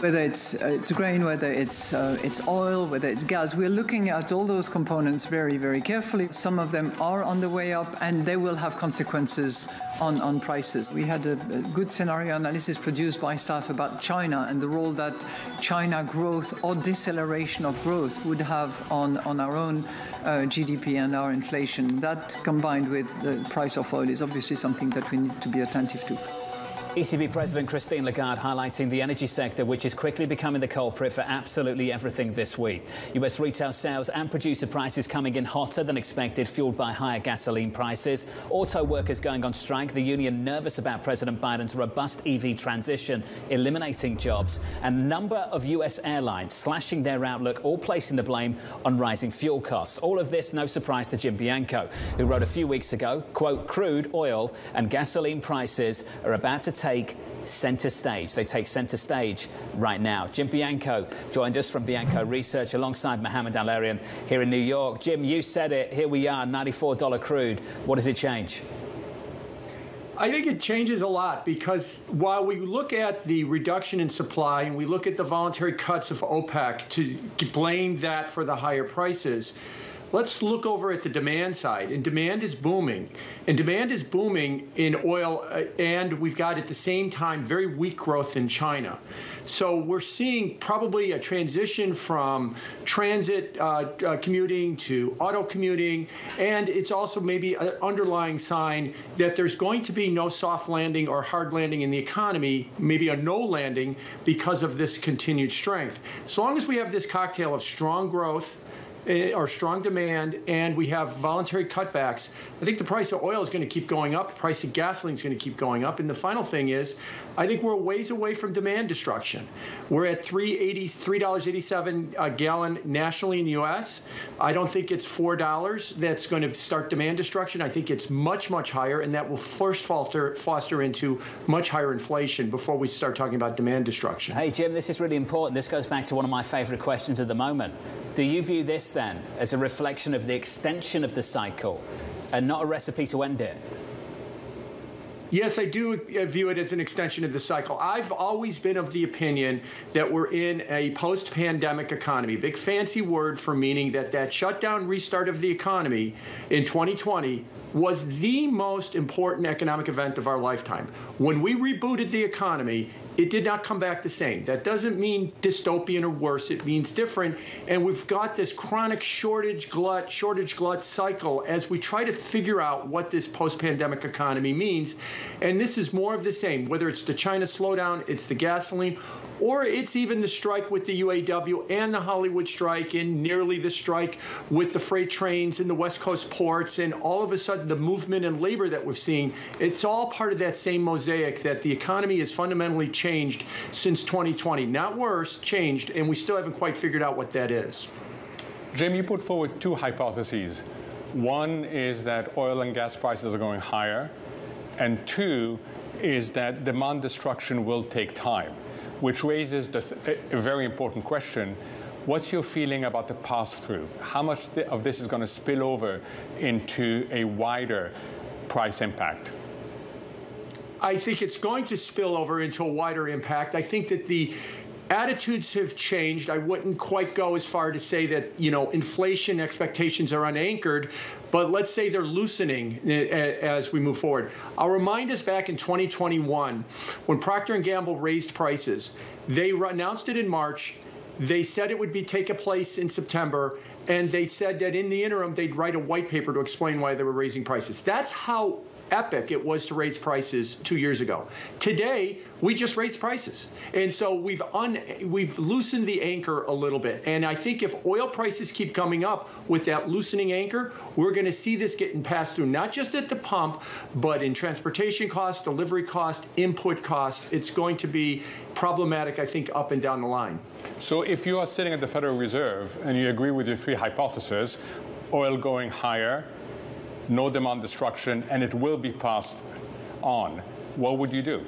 Whether it's, uh, it's grain, whether it's, uh, it's oil, whether it's gas, we're looking at all those components very, very carefully. Some of them are on the way up and they will have consequences on, on prices. We had a, a good scenario analysis produced by staff about China and the role that China growth or deceleration of growth would have on, on our own uh, GDP and our inflation. That combined with the price of oil is obviously something that we need to be attentive to. ECB President Christine Lagarde highlighting the energy sector, which is quickly becoming the culprit for absolutely everything this week. US retail sales and producer prices coming in hotter than expected, fueled by higher gasoline prices. Auto workers going on strike, the union nervous about President Biden's robust EV transition, eliminating jobs, and number of US airlines slashing their outlook, all placing the blame on rising fuel costs. All of this, no surprise to Jim Bianco, who wrote a few weeks ago, quote, crude oil and gasoline prices are about to take centre stage. They take centre stage right now. Jim Bianco joined us from Bianco Research alongside Mohamed El-Erian here in New York. Jim, you said it. Here we are, $94 crude. What does it change? I think it changes a lot because while we look at the reduction in supply and we look at the voluntary cuts of OPEC to blame that for the higher prices, let's look over at the demand side. And demand is booming. And demand is booming in oil, uh, and we've got at the same time very weak growth in China. So we're seeing probably a transition from transit uh, uh, commuting to auto commuting. And it's also maybe an underlying sign that there's going to be no soft landing or hard landing in the economy, maybe a no landing because of this continued strength. As long as we have this cocktail of strong growth, Eh, or strong demand and we have voluntary cutbacks, I think the price of oil is going to keep going up. The price of gasoline is going to keep going up. And the final thing is, I think we're ways away from demand destruction. We're at $3.87 a gallon nationally in the U.S. I don't think it's $4 that's going to start demand destruction. I think it's much, much higher, and that will first falter, foster into much higher inflation before we start talking about demand destruction. Hey, Jim, this is really important. This goes back to one of my favorite questions at the moment. Do you view this then as a reflection of the extension of the cycle and not a recipe to end it? Yes, I do view it as an extension of the cycle. I've always been of the opinion that we're in a post pandemic economy. Big fancy word for meaning that that shutdown restart of the economy in 2020 was the most important economic event of our lifetime. When we rebooted the economy, it did not come back the same. That doesn't mean dystopian or worse. It means different. And we've got this chronic shortage glut, shortage glut cycle as we try to figure out what this post pandemic economy means. And this is more of the same, whether it's the China slowdown, it's the gasoline, or it's even the strike with the UAW and the Hollywood strike, and nearly the strike with the freight trains in the West Coast ports, and all of a sudden the movement and labor that we're seeing. It's all part of that same mosaic that the economy is fundamentally changed since 2020. Not worse, changed, and we still haven't quite figured out what that is. Jim, you put forward two hypotheses. One is that oil and gas prices are going higher, and two is that demand destruction will take time which raises the, a very important question. What's your feeling about the pass through? How much of this is going to spill over into a wider price impact? I think it's going to spill over into a wider impact. I think that the attitudes have changed. I wouldn't quite go as far to say that, you know, inflation expectations are unanchored, but let's say they're loosening eh, eh, as we move forward. I'll remind us back in 2021 when Procter & Gamble raised prices. They announced it in March. They said it would be take place in September, and they said that in the interim they'd write a white paper to explain why they were raising prices. That's how epic it was to raise prices two years ago. Today, we just raised prices. And so we've un, we've loosened the anchor a little bit. And I think if oil prices keep coming up with that loosening anchor, we're going to see this getting passed through, not just at the pump, but in transportation costs, delivery costs, input costs. It's going to be problematic, I think, up and down the line. So if you are sitting at the Federal Reserve and you agree with your three hypotheses, oil going higher, no demand destruction, and it will be passed on, what would you do?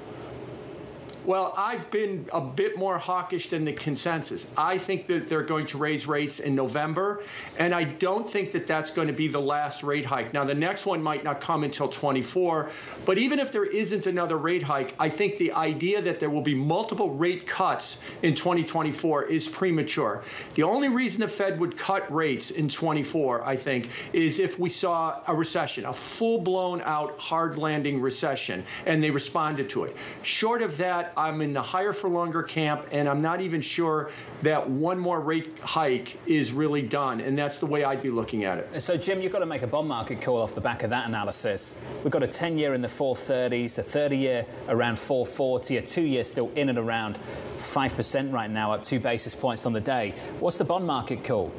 Well, I've been a bit more hawkish than the consensus. I think that they're going to raise rates in November, and I don't think that that's going to be the last rate hike. Now, the next one might not come until 24, but even if there isn't another rate hike, I think the idea that there will be multiple rate cuts in 2024 is premature. The only reason the Fed would cut rates in 24, I think, is if we saw a recession, a full blown out hard landing recession, and they responded to it. Short of that, I'm in the higher for longer camp, and I'm not even sure that one more rate hike is really done. And that's the way I'd be looking at it. So, Jim, you've got to make a bond market call off the back of that analysis. We've got a 10 year in the 430s, a 30 year around 440, a two year still in and around 5% right now, up two basis points on the day. What's the bond market call?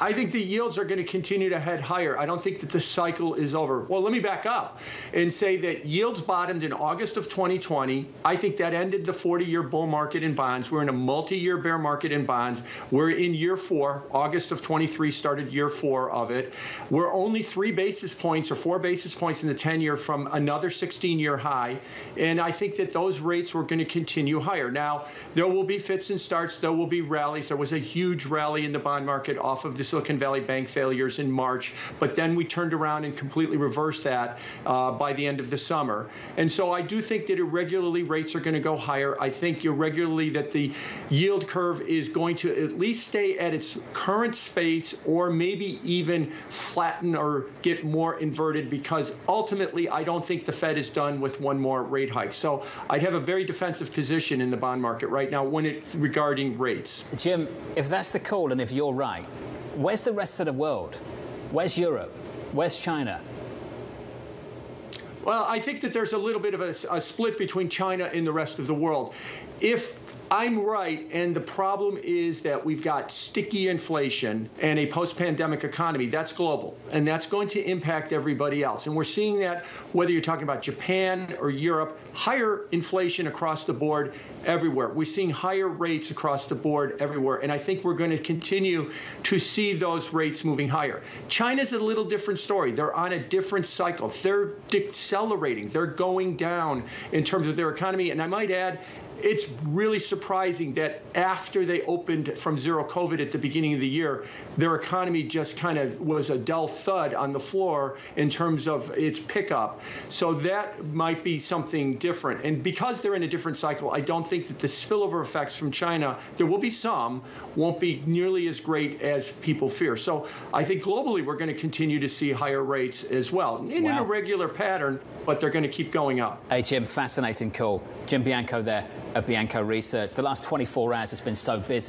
I think the yields are going to continue to head higher. I don't think that the cycle is over. Well, let me back up and say that yields bottomed in August of 2020. I think that ended the 40 year bull market in bonds. We're in a multi year bear market in bonds. We're in year four. August of 23 started year four of it. We're only three basis points or four basis points in the 10 year from another 16 year high. And I think that those rates were going to continue higher. Now, there will be fits and starts, there will be rallies. There was a huge rally in the bond market off of the Silicon Valley Bank failures in March, but then we turned around and completely reversed that uh, by the end of the summer. And so I do think that irregularly rates are going to go higher. I think irregularly that the yield curve is going to at least stay at its current space or maybe even flatten or get more inverted because ultimately I don't think the Fed is done with one more rate hike. So I'd have a very defensive position in the bond market right now when it regarding rates. Jim, if that's the call and if you're right, Where's the rest of the world? Where's Europe? Where's China? Well, I think that there's a little bit of a, a, split between China and the rest of the world. If I'm right, and the problem is that we've got sticky inflation and a post pandemic economy. That's global, and that's going to impact everybody else. And we're seeing that whether you're talking about Japan or Europe, higher inflation across the board everywhere. We're seeing higher rates across the board everywhere, and I think we're going to continue to see those rates moving higher. China's a little different story. They're on a different cycle, they're decelerating, they're going down in terms of their economy. And I might add, it's really surprising that after they opened from zero COVID at the beginning of the year, their economy just kind of was a dull thud on the floor in terms of its pickup. So that might be something different. And because they're in a different cycle, I don't think that the spillover effects from China, there will be some, won't be nearly as great as people fear. So I think globally we're going to continue to see higher rates as well in wow. an irregular pattern, but they're going to keep going up. Hey, Jim, fascinating call. Jim Bianco there of Bianco Research. The last 24 hours has been so busy.